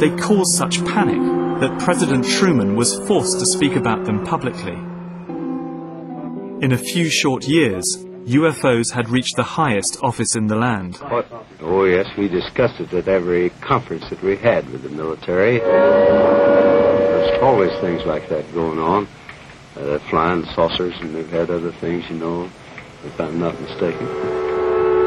They caused such panic that President Truman was forced to speak about them publicly. In a few short years, UFOs had reached the highest office in the land. What? Oh, yes, we discussed it at every conference that we had with the military. There's always things like that going on. Uh, flying saucers, and they've had other things, you know, if I'm not mistaken.